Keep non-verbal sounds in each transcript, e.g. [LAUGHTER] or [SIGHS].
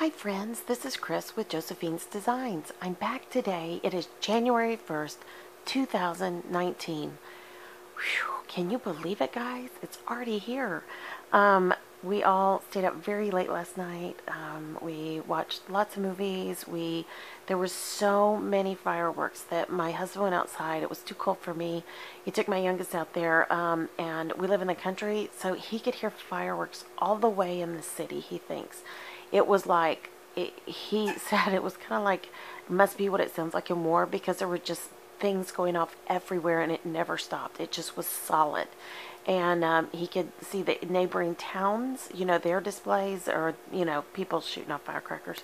Hi friends, this is Chris with Josephine's Designs. I'm back today. It is January 1st, 2019. Whew, can you believe it guys? It's already here. Um, we all stayed up very late last night. Um, we watched lots of movies. We there were so many fireworks that my husband went outside. It was too cold for me. He took my youngest out there, um, and we live in the country, so he could hear fireworks all the way in the city. He thinks it was like it, he [LAUGHS] said it was kind of like must be what it sounds like in war because there were just things going off everywhere and it never stopped. It just was solid. And um, he could see the neighboring towns, you know, their displays or, you know, people shooting off firecrackers.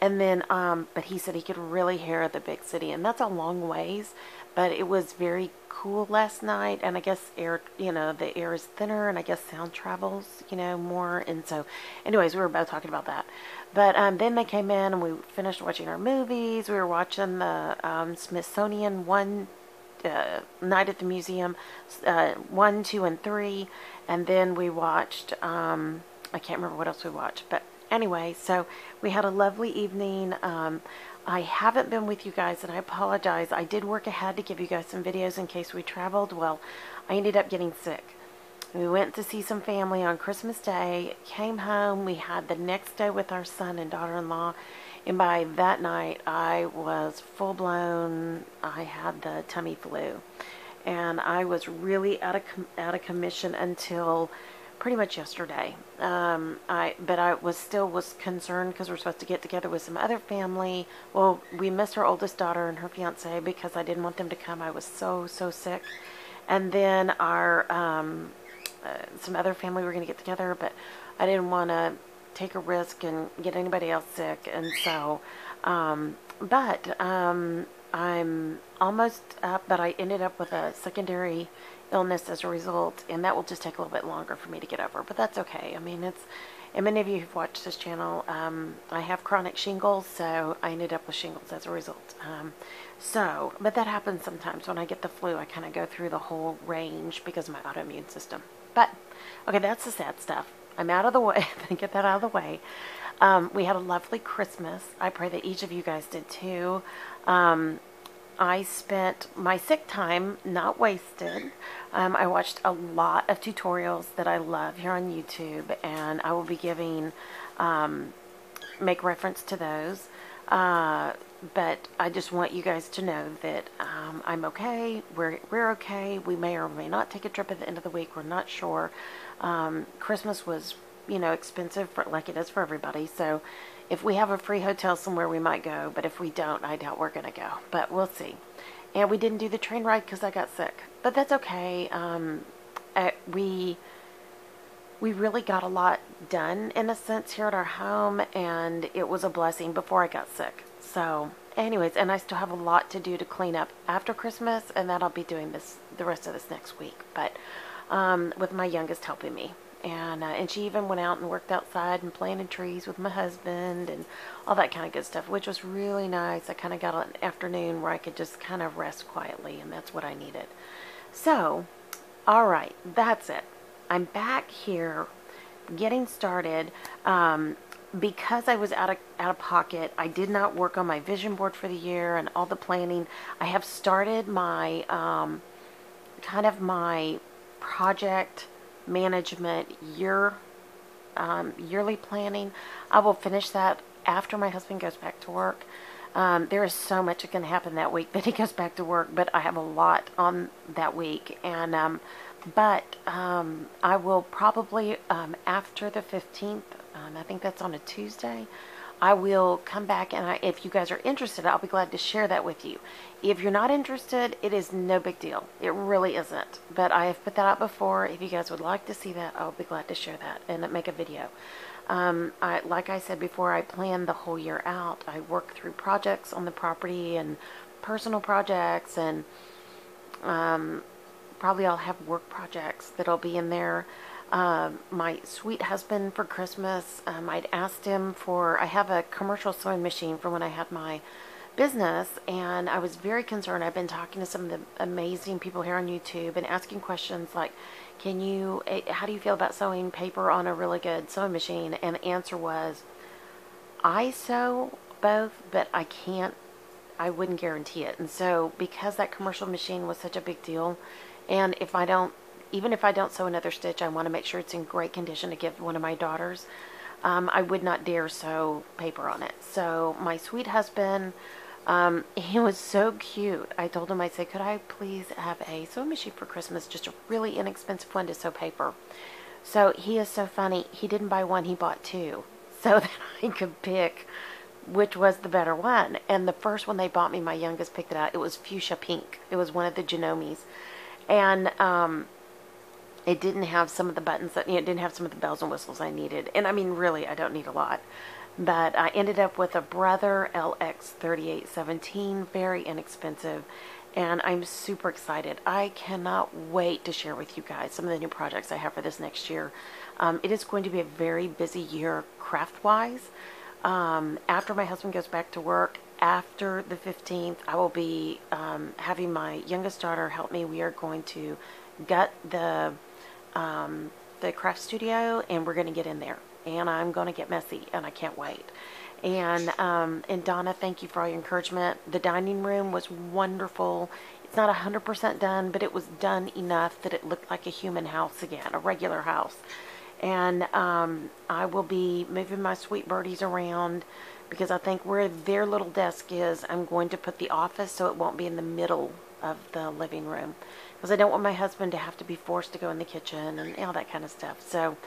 And then, um, but he said he could really hear the big city. And that's a long ways, but it was very cool last night. And I guess air, you know, the air is thinner and I guess sound travels, you know, more. And so, anyways, we were both talking about that. But um, then they came in and we finished watching our movies. We were watching the um, Smithsonian one uh, night at the museum, uh, one, two, and three, and then we watched. Um, I can't remember what else we watched, but anyway, so we had a lovely evening. I haven't been with you guys, and I apologize. I did work ahead to give you guys some videos in case we traveled. Well, I ended up getting sick. We went to see some family on Christmas Day, came home. We had the next day with our son and daughter in law. And by that night, I was full blown. I had the tummy flu. And I was really out of, out of commission until pretty much yesterday. Um, I but I was still was concerned because we're supposed to get together with some other family. Well, we missed our oldest daughter and her fiance because I didn't want them to come. I was so so sick, and then our um, uh, some other family we were going to get together, but I didn't want to take a risk and get anybody else sick, and so, um, but um, I'm almost up, but I ended up with a secondary illness as a result, and that will just take a little bit longer for me to get over, but that's okay. I mean, it's, and many of you who've watched this channel, um, I have chronic shingles, so I ended up with shingles as a result. Um, so, but that happens sometimes when I get the flu. I kind of go through the whole range because of my autoimmune system. But, okay, that's the sad stuff. I'm out of the way. [LAUGHS] get that out of the way. Um, we had a lovely Christmas. I pray that each of you guys did too. Um, I spent my sick time not wasted. Um, I watched a lot of tutorials that I love here on YouTube, and I will be giving, um, make reference to those. Uh, but I just want you guys to know that um, I'm okay. We're we're okay. We may or may not take a trip at the end of the week. We're not sure. Um, Christmas was, you know, expensive for like it is for everybody. So if we have a free hotel somewhere, we might go. But if we don't, I doubt we're gonna go. But we'll see. And we didn't do the train ride because I got sick. But that's okay. Um, uh, we we really got a lot done in a sense here at our home, and it was a blessing before I got sick. So, anyways, and I still have a lot to do to clean up after Christmas, and that I'll be doing this the rest of this next week. But um, with my youngest helping me, and uh, and she even went out and worked outside and planted trees with my husband and all that kind of good stuff, which was really nice. I kind of got an afternoon where I could just kind of rest quietly, and that's what I needed. So, all right, that's it. I'm back here getting started. Um, because I was out of out of pocket, I did not work on my vision board for the year and all the planning. I have started my um, kind of my project management year um, yearly planning. I will finish that after my husband goes back to work. Um, there is so much that can happen that week [LAUGHS] that he goes back to work, but I have a lot on that week, and um, but um, I will probably um, after the fifteenth um, I think that's on a Tuesday. I will come back and I, if you guys are interested, I'll be glad to share that with you. If you're not interested, it is no big deal. It really isn't. But I have put that out before. If you guys would like to see that, I'll be glad to share that and make a video. Um, I, like I said before, I plan the whole year out. I work through projects on the property and personal projects and um, probably I'll have work projects that'll be in there. Um, my sweet husband for Christmas, um, I'd asked him for, I have a commercial sewing machine from when I had my business, and I was very concerned. I've been talking to some of the amazing people here on YouTube and asking questions like, can you, eh, how do you feel about sewing paper on a really good sewing machine? And the answer was, I sew both, but I can't, I wouldn't guarantee it. And so because that commercial machine was such a big deal, and if I don't, even if I don't sew another stitch, I want to make sure it's in great condition to give one of my daughters. Um, I would not dare sew paper on it. So my sweet husband, um, [LAUGHS] he was so cute. I told him, I said, could I please have a sewing machine for Christmas? Just a really inexpensive one to sew paper. So he is so funny. He didn't buy one, he bought two. [LAUGHS] So that I could pick which was the better one. And the first one they bought me, my youngest picked it out. It was fuchsia pink. It was one of the Janomes. And um, it didn't have some of the buttons that, you know, it didn't have some of the bells and whistles I needed. And I mean, really, I don't need a lot. But I ended up with a Brother LX3817, very inexpensive. And I'm super excited. I cannot wait to share with you guys some of the new projects I have for this next year. Um, it is going to be a very busy year craft-wise. Um, after my husband goes back to work, after the 15th, I will be um, having my youngest daughter help me. We are going to gut the um, the craft studio, and we're going to get in there. And I'm going to get messy, and I can't wait. And um, and Donna, thank you for all your encouragement. The dining room was wonderful. It's not 100% done, but it was done enough that it looked like a human house again, a regular house. And um, I will be moving my sweet birdies around because I think where their little desk is, I'm going to put the office so it won't be in the middle of the living room because I don't want my husband to have to be forced to go in the kitchen and all that kind of stuff. So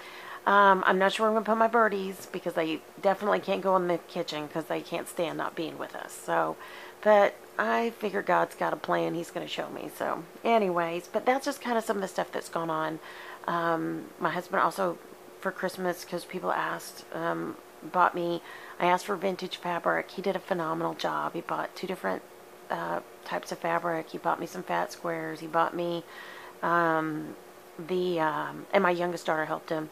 um, I'm not sure where I'm going to put my birdies because they definitely can't go in the kitchen because they can't stand not being with us. So, but I figure God's got a plan. He's going to show me. So, anyways, but that's just kind of some of the stuff that's gone on. Um, my husband also, for Christmas, because people asked, um, bought me, I asked for vintage fabric. He did a phenomenal job. He bought two different uh, types of fabric. He bought me some fat squares. He bought me um, the, um, and my youngest daughter helped him,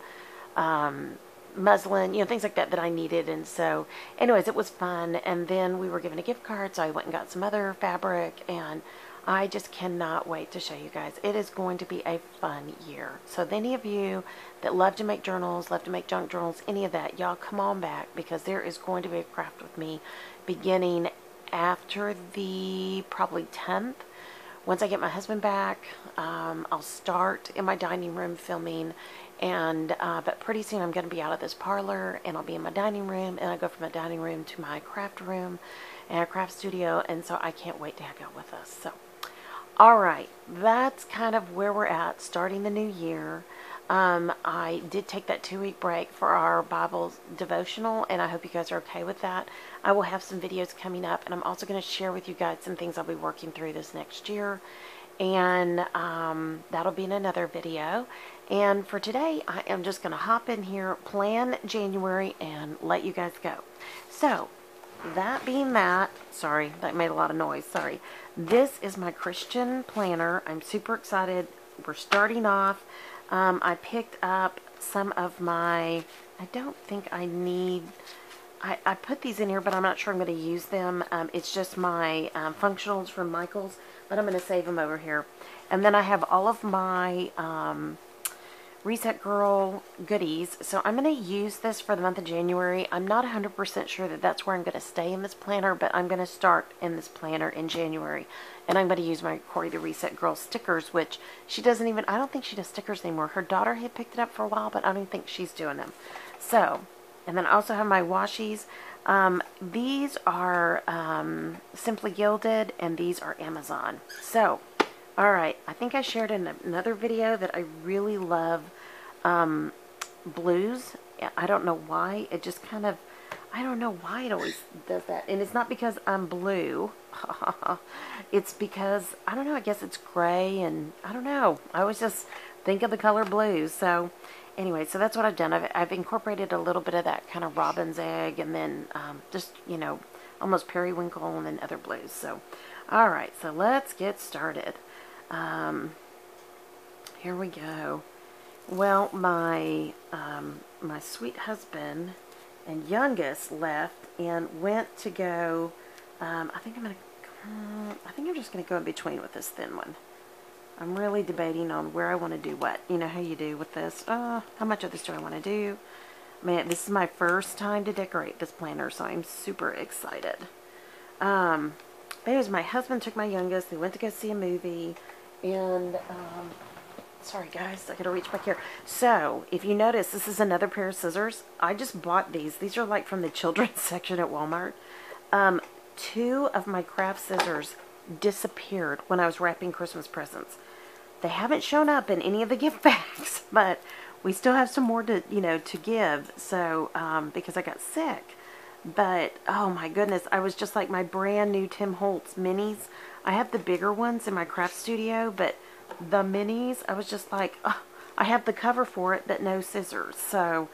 um, muslin, you know, things like that that I needed. And so, anyways, it was fun. And then we were given a gift card, so I went and got some other fabric. And I just cannot wait to show you guys. It is going to be a fun year. So, any of you that love to make journals, love to make junk journals, any of that, y'all come on back because there is going to be a craft with me beginning after the probably 10th. Once I get my husband back, um, I'll start in my dining room filming. And uh, but pretty soon I'm going to be out of this parlor, and I'll be in my dining room, and I go from my dining room to my craft room and a craft studio, and so I can't wait to have y'all with us. So, all right, that's kind of where we're at, starting the new year. Um, I did take that two week break for our Bible devotional, and I hope you guys are okay with that. I will have some videos coming up, and I'm also going to share with you guys some things I'll be working through this next year, and um, that'll be in another video. And for today, I am just going to hop in here, plan January, and let you guys go. So, that being that, sorry, that made a lot of noise, sorry. This is my Christian planner. I'm super excited. We're starting off. Um, I picked up some of my, I don't think I need, I, I put these in here, but I'm not sure I'm going to use them. Um, it's just my um, functionals from Michaels, but I'm going to save them over here. And then I have all of my um, Reset Girl goodies. So I'm going to use this for the month of January. I'm not 100% sure that that's where I'm going to stay in this planner, but I'm going to start in this planner in January. And I'm going to use my Corie the Reset Girl stickers, which she doesn't even, I don't think she does stickers anymore. Her daughter had picked it up for a while, but I don't think she's doing them. So, and then I also have my washies. Um, these are um, Simply Gilded, and these are Amazon. So, Alright, I think I shared in another video that I really love um, blues. I don't know why. It just kind of, I don't know why it always does that. And it's not because I'm blue. [LAUGHS] it's because, I don't know, I guess it's gray and I don't know. I always just think of the color blue. So anyway, so that's what I've done. I've, I've incorporated a little bit of that kind of robin's egg and then um, just, you know, almost periwinkle and then other blues. So, alright, so let's get started. Um, here we go. Well, my um, my sweet husband and youngest left and went to go. Um, I think I'm gonna. I think I'm just gonna go in between with this thin one. I'm really debating on where I want to do what. You know how you do with this. Uh, how much of this do I want to do? Man, this is my first time to decorate this planner, so I'm super excited. Um, anyways, my husband took my youngest. They went to go see a movie. And, um, sorry guys, I gotta reach back here. So, if you notice, this is another pair of scissors. I just bought these. These are like from the children's [LAUGHS] section at Walmart. Um, two of my craft scissors disappeared when I was wrapping Christmas presents. They haven't shown up in any of the [LAUGHS] gift bags, but we still have some more to, you know, to give. So, um, because I got sick. But, oh my goodness, I was just like my brand new Tim Holtz minis. I have the bigger ones in my craft studio, but the minis, I was just like, oh, I have the cover for it, but no scissors. So,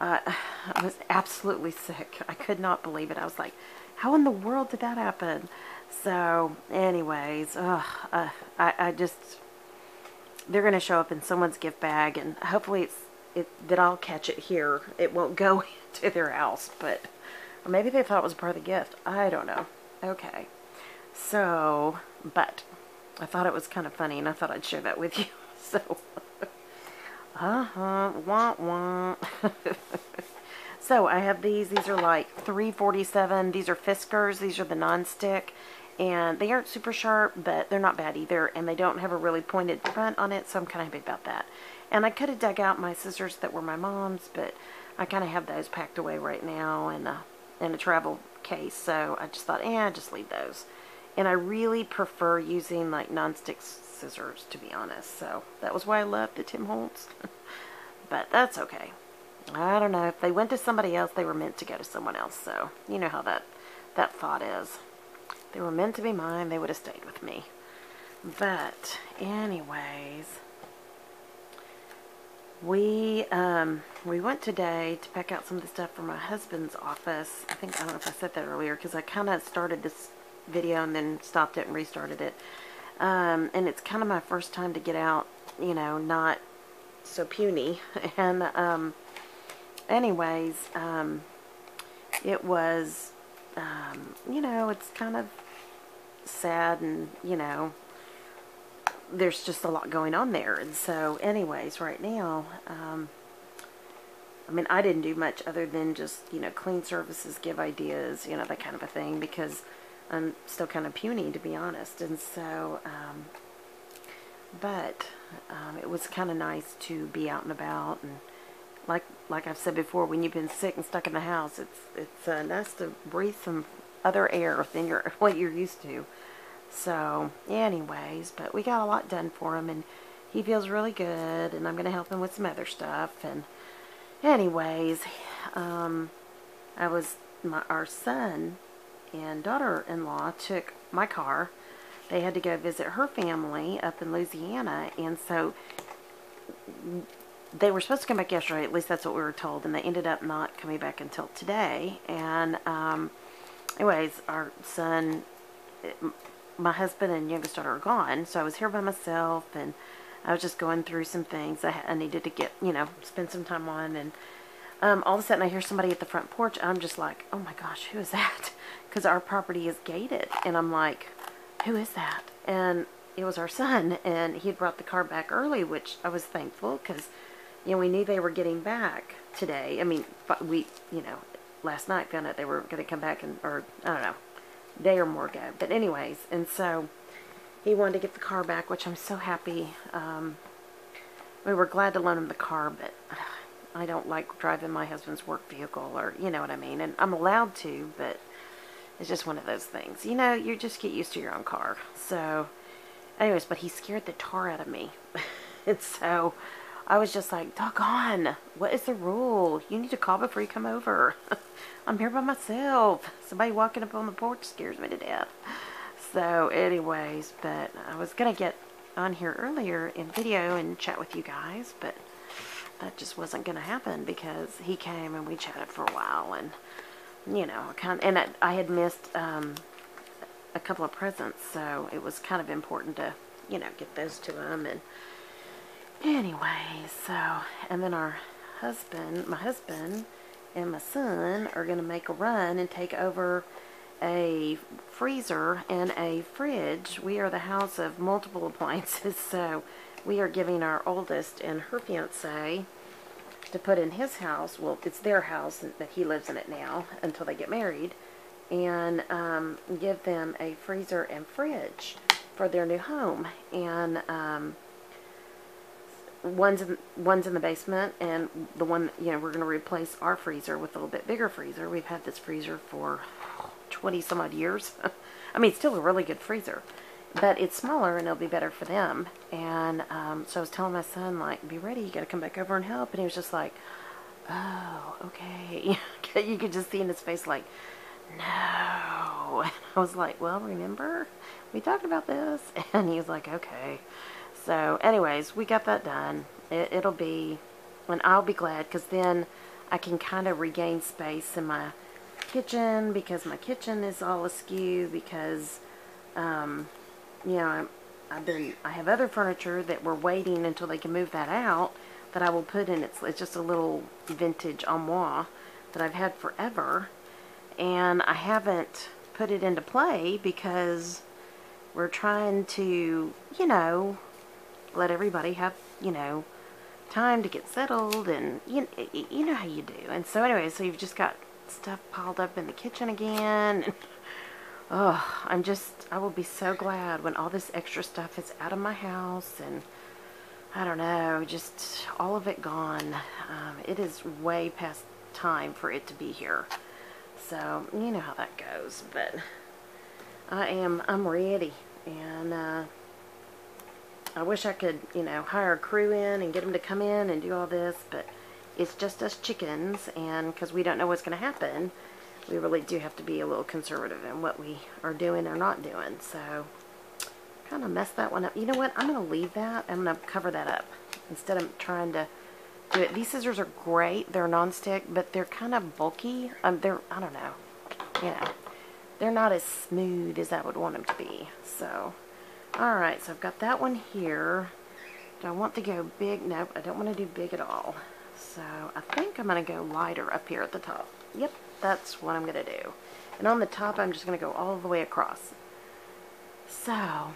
uh, [SIGHS] I was absolutely sick. I could not believe it. I was like, how in the world did that happen? So, anyways, uh, I, I just, they're going to show up in someone's gift bag, and hopefully it's, it, that I'll catch it here. It won't go [LAUGHS] to their house, but, maybe they thought it was part of the gift. I don't know. Okay. So, but, I thought it was kind of funny, and I thought I'd share that with [LAUGHS] you. So, uh-huh, wah, wah. [LAUGHS] so, I have these. These are like 347. These are Fiskars. These are the non-stick and they aren't super sharp, but they're not bad either, and they don't have a really pointed front on it, so I'm kind of happy about that. And I could have dug out my scissors that were my mom's, but I kind of have those packed away right now in a, in a travel case, so I just thought, eh, just leave those. And I really prefer using like non-stick scissors, to be honest, so that was why I left the Tim Holtz. [LAUGHS] but that's okay. I don't know. If they went to somebody else, they were meant to go to someone else, so you know how that, that thought is they were meant to be mine, they would have stayed with me. But, anyways, we um, we went today to pack out some of the stuff for my husband's office. I think, I don't know if I said that earlier, because I kind of started this video and then stopped it and restarted it. Um, and it's kind of my first time to get out, you know, not so puny. [LAUGHS] And, um, anyways, um, it was, um, you know, it's kind of sad and, you know, there's just a lot going on there. And so, anyways, right now, um, I mean, I didn't do much other than just, you know, clean services, give ideas, you know, that kind of a thing, because I'm still kind of puny, to be honest. And so, um, but um, it was kind of nice to be out and about. And like like I've said before, when you've been sick and stuck in the house, it's it's uh, nice to breathe some other air than you're, [LAUGHS] what you're used to. So, anyways, but we got a lot done for him, and he feels really good, and I'm going to help him with some other stuff. And, anyways, um, I was, my, our son and daughter-in-law took my car. They had to go visit her family up in Louisiana, and so they were supposed to come back yesterday, at least that's what we were told, and they ended up not coming back until today. And, um, anyways, our son, my husband and youngest daughter are gone, so I was here by myself, and I was just going through some things I, I needed to get, you know, spend some time on, and um, all of a sudden I hear somebody at the front porch, I'm just like, oh my gosh, who is that? Because our property is gated, and I'm like, who is that? And it was our son, and he had brought the car back early, which I was thankful, because, you know, we knew they were getting back today. I mean, we, you know, last night found out they were going to come back and, or, I don't know, day or more ago. But anyways, and so he wanted to get the car back, which I'm so happy. Um, we were glad to loan him the car, but I don't like driving my husband's work vehicle, or you know what I mean. And I'm allowed to, but it's just one of those things. You know, you just get used to your own car. So, anyways, but he scared the tar out of me. [LAUGHS] and so I was just like, doggone, what is the rule? You need to call before you come over. [LAUGHS] I'm here by myself. Somebody walking up on the porch scares me to death. So anyways, but I was going to get on here earlier in video and chat with you guys, but that just wasn't going to happen because he came and we chatted for a while and, you know, kind of, and I, I had missed um, a couple of presents, so it was kind of important to, you know, get those to him and anyway, so, and then our husband, my husband, and my son are going to make a run and take over a freezer and a fridge. We are the house of multiple [LAUGHS] appliances, so we are giving our oldest and her fiance to put in his house. Well, it's their house that he lives in it now until they get married. And um, give them a freezer and fridge for their new home. And um, one's in, one's in the basement, and the one, you know, we're going to replace our freezer with a little bit bigger freezer. We've had this freezer for 20 some odd years. [LAUGHS] I mean, it's still a really good freezer, but it's smaller and it'll be better for them. And um, so I was telling my son, like, be ready, you got to come back over and help. And he was just like, oh, okay. [LAUGHS] you could just see in his face, like, no. And [LAUGHS] I was like, well, remember, we talked about this. [LAUGHS] And he was like, okay. So, anyways, we got that done. It, it'll be, and I'll be glad because then I can kind of regain space in my kitchen because my kitchen is all askew because, um, you know, I've been, I have other furniture that we're waiting until they can move that out that I will put in. It's, it's just a little vintage armoire that I've had forever. And I haven't put it into play because we're trying to, you know, let everybody have, you know, time to get settled and you, you know how you do. And so anyway, so you've just got stuff piled up in the kitchen again. Oh, I'm just, I will be so glad when all this extra stuff is out of my house and I don't know, just all of it gone. Um, it is way past time for it to be here. So, you know how that goes, but I am, I'm ready. And, uh, I wish I could, you know, hire a crew in and get them to come in and do all this, but it's just us chickens, and because we don't know what's going to happen, we really do have to be a little conservative in what we are doing or not doing. So, kind of messed that one up. You know what? I'm going to leave that. I'm going to cover that up instead of trying to do it. These scissors are great. They're non-stick, but they're kind of bulky. Um, they're, I don't know, you know, they're not as smooth as I would want them to be. So, Alright, so I've got that one here. Do I want to go big? Nope, I don't want to do big at all. So I think I'm going to go lighter up here at the top. Yep, that's what I'm going to do. And on the top, I'm just going to go all the way across. So,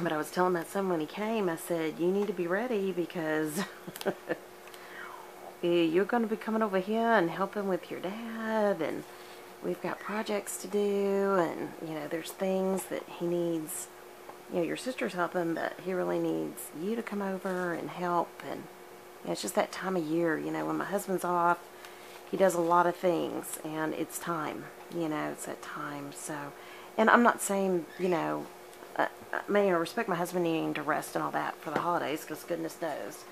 but I was telling my son when he came, I said, you need to be ready because [LAUGHS] eh, you're going to be coming over here and helping with your dad and we've got projects to do and, you know, there's things that he needs you know, your sister's helping, but he really needs you to come over and help. And you know, it's just that time of year, you know, when my husband's off, he does a lot of things, and it's time, you know, it's that time. So, and I'm not saying, you know, uh, I may respect my husband needing to rest and all that for the holidays, because goodness knows,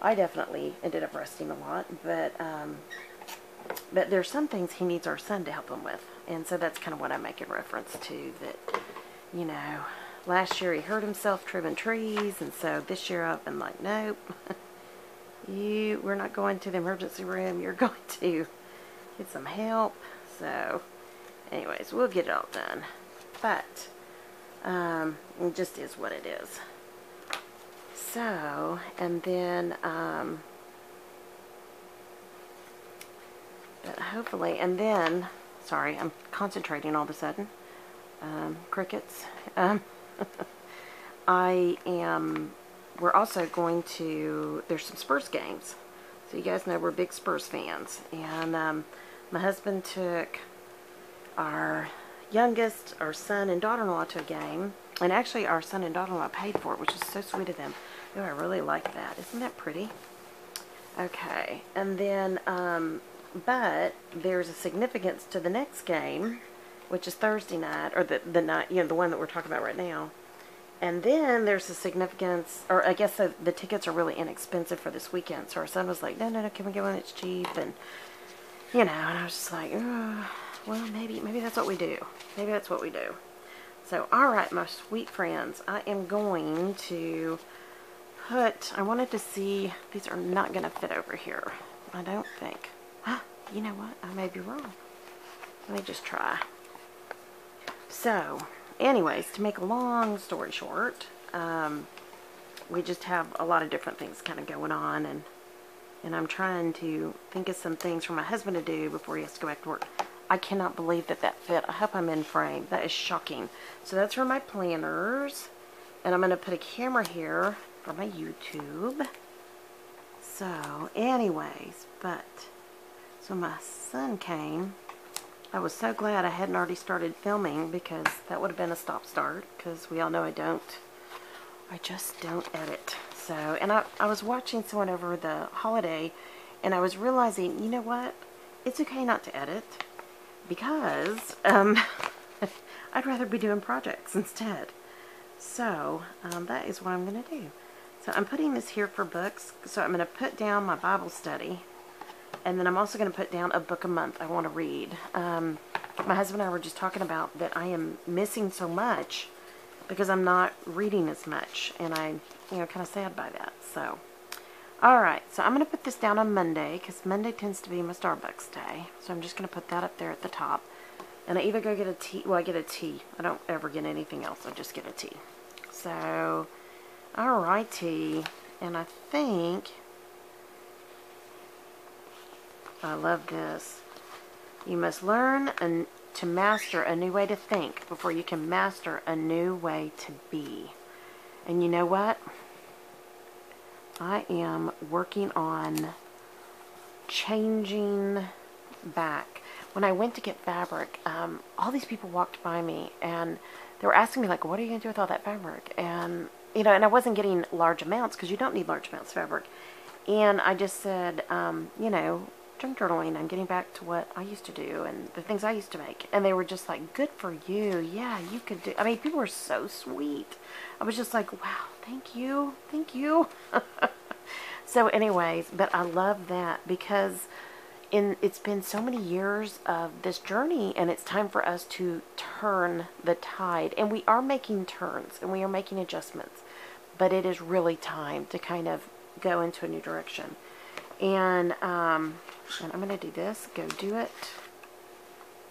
I definitely ended up resting a lot, but, um, but there's some things he needs our son to help him with, and so that's kind of what I'm making reference to, that, you know, Last year he hurt himself trimming trees, and so this year I've been like, nope, [LAUGHS] you, we're not going to the emergency room. You're [LAUGHS] going to get some help. So, anyways, we'll get it all done. But, um, it just is what it is. So, and then, um, but hopefully, and then, sorry, I'm concentrating all of a sudden. Um, crickets. Um, [LAUGHS] I am, we're also going to, there's some Spurs games. So you guys know we're big Spurs fans. And um, my husband took our youngest, our son and daughter-in-law to a game. And actually our son and daughter-in-law paid for it, which is so sweet of them. Oh, I really like that. Isn't that pretty? Okay. And then, um, but there's a significance to the next game which is Thursday night, or the, the night, you know, the one that we're talking about right now. And then there's the significance, or I guess the, the tickets are really inexpensive for this weekend. So our son was like, no, no, no, can we get one that's cheap? And, you know, and I was just like, well, maybe, maybe that's what we do. Maybe that's what we do. So, all right, my sweet friends, I am going to put, I wanted to see, these are not going to fit over here. I don't think. you know what? I may be wrong. Let me just try. So, anyways, to make a long story short, um, we just have a lot of different things kind of going on, and and I'm trying to think of some things for my husband to do before he has to go back to work. I cannot believe that that fit. I hope I'm in frame. That is shocking. So that's for my planners. And I'm going to put a camera here for my YouTube. So, anyways, but, so my son came. I was so glad I hadn't already started filming because that would have been a stop start because we all know I don't. I just don't edit. So, and I, I was watching someone over the holiday and I was realizing, you know what? It's okay not to edit because um, [LAUGHS] I'd rather be doing projects instead. So, um, that is what I'm going to do. So I'm putting this here for books. So I'm going to put down my Bible study. And then I'm also going to put down a book a month I want to read. Um, my husband and I were just talking about that I am missing so much because I'm not reading as much. And I'm, you know, kind of sad by that. So, alright. So I'm going to put this down on Monday because Monday tends to be my Starbucks day. So I'm just going to put that up there at the top. And I either go get a tea, well I get a tea. I don't ever get anything else. I just get a tea. So, Alrighty. And I think... I love this. You must learn and to master a new way to think before you can master a new way to be. And you know what? I am working on changing back. When I went to get fabric, um, all these people walked by me and they were asking me like, what are you going to do with all that fabric? And you know, and I wasn't getting large amounts because you don't need large amounts of fabric. And I just said, um, you know, I'm journaling. I'm getting back to what I used to do and the things I used to make. And they were just like, good for you. Yeah, you could do. I mean, people were so sweet. I was just like, wow, thank you. Thank you. [LAUGHS] so anyways, but I love that because in it's been so many years of this journey and it's time for us to turn the tide. And we are making turns and we are making adjustments but it is really time to kind of go into a new direction. And, um, and I'm going to do this, go do it.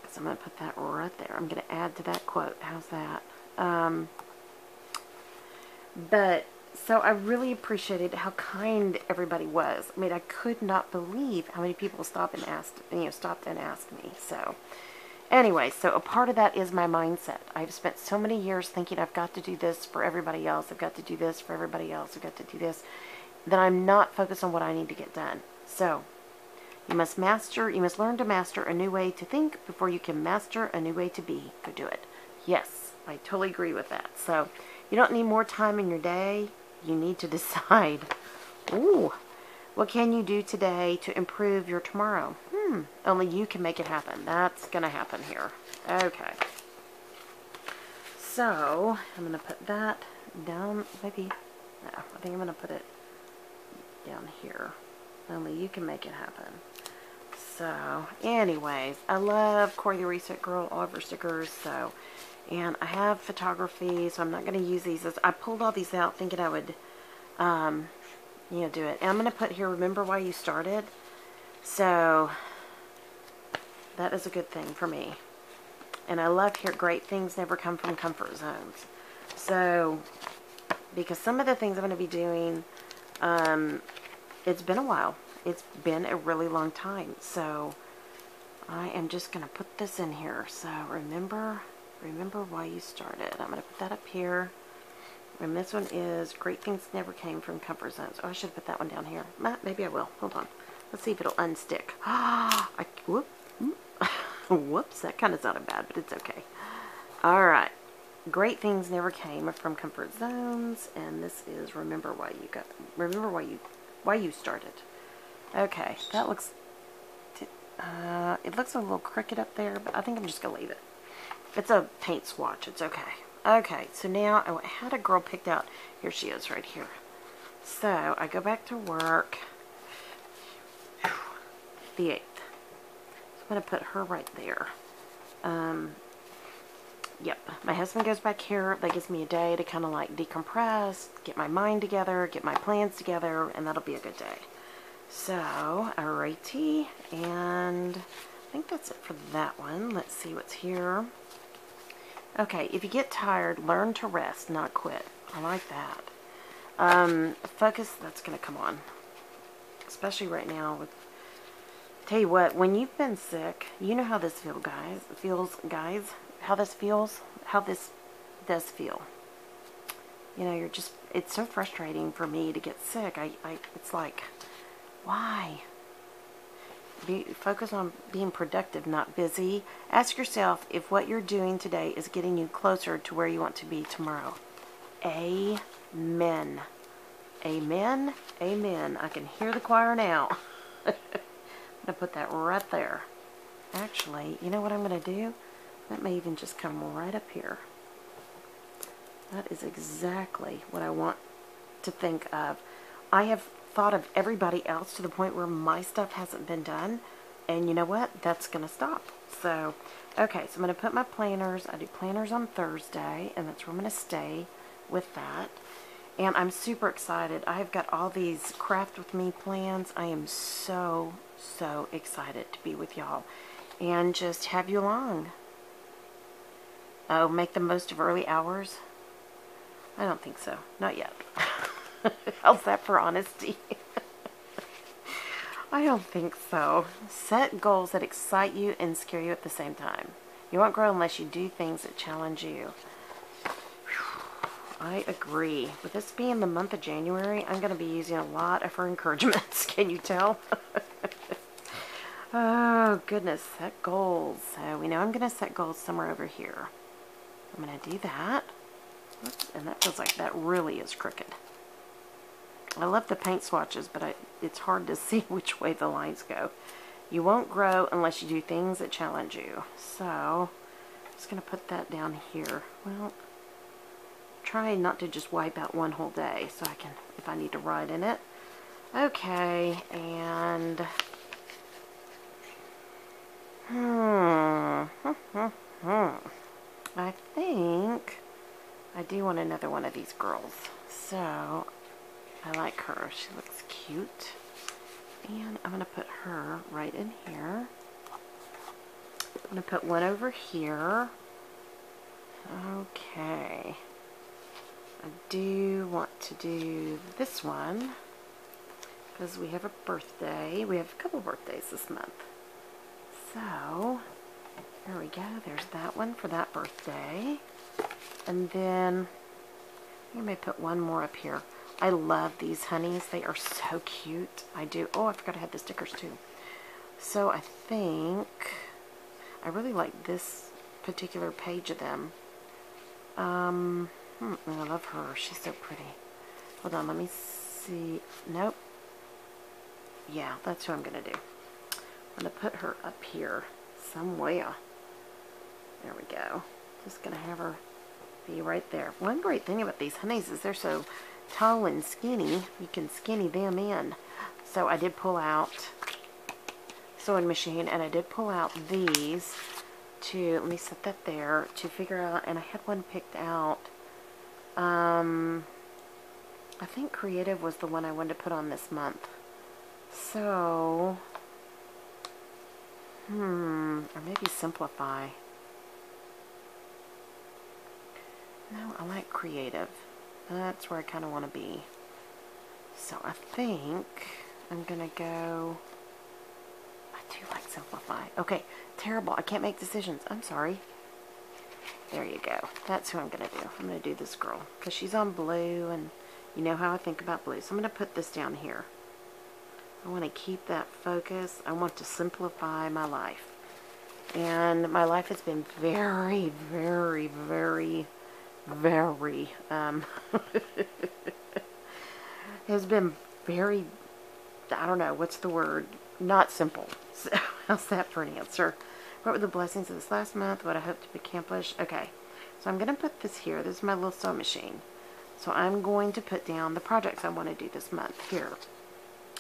So I'm going to put that right there. I'm going to add to that quote. How's that? Um, but, so I really appreciated how kind everybody was. I mean, I could not believe how many people stopped and asked, you know, stopped and asked me. So, Anyway, so a part of that is my mindset. I've spent so many years thinking I've got to do this for everybody else. I've got to do this for everybody else. I've got to do this. That I'm not focused on what I need to get done. So, you must master, you must learn to master a new way to think before you can master a new way to be. Go do it. Yes, I totally agree with that. So, you don't need more time in your day. You need to [LAUGHS] decide. Ooh, what can you do today to improve your tomorrow? Hmm, only you can make it happen. That's going to happen here. Okay. So, I'm going to put that down, maybe, no, I think I'm going to put it down here. Only you can make it happen. So, anyways, I love Corie the Reset Girl all of her stickers, so, and I have photography, so I'm not going to use these. As I pulled all these out thinking I would, um, you know, do it. And I'm going to put here, remember why you started. So, that is a good thing for me. And I love here, great things never come from comfort zones. So, because some of the things I'm going to be doing, um, it's been a while. It's been a really long time. So, I am just going to put this in here. So, remember, remember why you started. I'm going to put that up here. And this one is Great Things Never Came from Comfort Zones. Oh, I should have put that one down here. Maybe I will. Hold on. Let's see if it'll unstick. [GASPS] Ah, whoop, [LAUGHS] whoops, that kind of sounded bad, but it's okay. All right. Great things never came from comfort zones, and this is remember why you got. Remember why you, why you started. Okay, that looks. Uh, it looks a little crooked up there, but I think I'm just gonna leave it. It's a paint swatch. It's okay. Okay, so now I had a girl picked out. Here she is right here. So I go back to work. The 8th. So I'm going to put her right there. Um, yep. My husband goes back here. That gives me a day to kind of like decompress, get my mind together, get my plans together, and that'll be a good day. So, alrighty. And I think that's it for that one. Let's see what's here. Okay, if you get tired, learn to rest, not quit. I like that. Um, focus, that's going to come on. Especially right now with Tell you what, when you've been sick, you know how this feels, guys. Feels, guys. How this feels. How this does feel. You know, you're just. It's so frustrating for me to get sick. I. I it's like Why? Be, focus on being productive, not busy. Ask yourself if what you're doing today is getting you closer to where you want to be tomorrow. Amen. Amen. Amen. I can hear the choir now. [LAUGHS] I'm going to put that right there. Actually, you know what I'm going to do? That may even just come right up here. That is exactly what I want to think of. I have thought of everybody else to the point where my stuff hasn't been done. And you know what? That's going to stop. So, okay, so I'm going to put my planners. I do planners on Thursday, and that's where I'm going to stay with that. And I'm super excited. I've got all these craft with me plans. I am so, so excited to be with y'all and just have you along. Oh, make the most of early hours? I don't think so. Not yet. [LAUGHS] How's that for honesty? [LAUGHS] I don't think so. Set goals that excite you and scare you at the same time. You won't grow unless you do things that challenge you. I agree. With this being the month of January, I'm going to be using a lot of her encouragements. [LAUGHS] Can you tell? oh, goodness. Set goals. So we know I'm going to set goals somewhere over here. I'm going to do that. And that feels like that really is crooked. I love the paint swatches, but I, it's hard to [LAUGHS] see which way the lines go. You won't grow unless you do things that challenge you. So, I'm just going to put that down here. Well, try not to just wipe out one whole day so I can, if I need to write in it. Okay, and... Hmm. hmm, hmm, hmm. I think I do want another one of these girls. So, I like her. She looks cute. And I'm going to put her right in here. I'm going to put one over here. Okay. I do want to do this one because we have a birthday. We have a couple birthdays this month. So, there we go. There's that one for that birthday. And then, I may put one more up here. I love these honeys. They are so cute. I do. Oh, I forgot I had the stickers too. So I think I really like this particular page of them. Um, hmm, I love her. She's so pretty. Hold on, let me see. Nope. Yeah, that's who I'm going to do. I'm going to put her up here somewhere. There we go. Just going to have her be right there. One great thing about these honeys is they're so tall and skinny. You can skinny them in. So I did pull out sewing machine and I did pull out these to, let me set that there, to figure out, and I had one picked out. Um, I think Creative was the one I wanted to put on this month. So, hmm, or maybe Simplify. No, I like creative. That's where I kind of want to be. So I think I'm going to go... I do like simplify. Okay, terrible. I can't make decisions. I'm sorry. There you go. That's who I'm going to do. I'm going to do this girl. Because she's on blue and you know how I think about blue. So I'm going to put this down here. I want to keep that focus. I want to simplify my life. And my life has been very, very, very very, um, [LAUGHS] has been very, I don't know, what's the word? Not simple. So, [LAUGHS] how's that for an answer? What were the blessings of this last month? What I hope to accomplish? Okay, so I'm going to put this here. This is my little sewing machine. So I'm going to put down the projects I want to do this month here.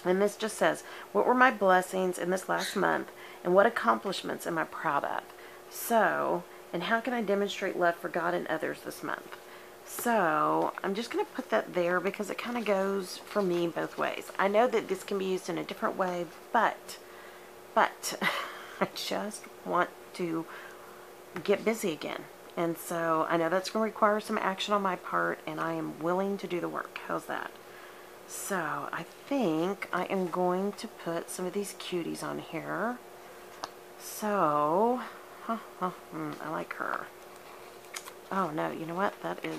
And this just says, what were my blessings in this last month and what accomplishments am I proud of? So, and how can I demonstrate love for God and others this month? So I'm just going to put that there because it kind of goes for me both ways. I know that this can be used in a different way, but, but [LAUGHS] I just want to get busy again. And so I know that's going to require some action on my part and I am willing to do the work. How's that? So I think I am going to put some of these cuties on here. So Huh, huh, mm, I like her. Oh no, you know what? That is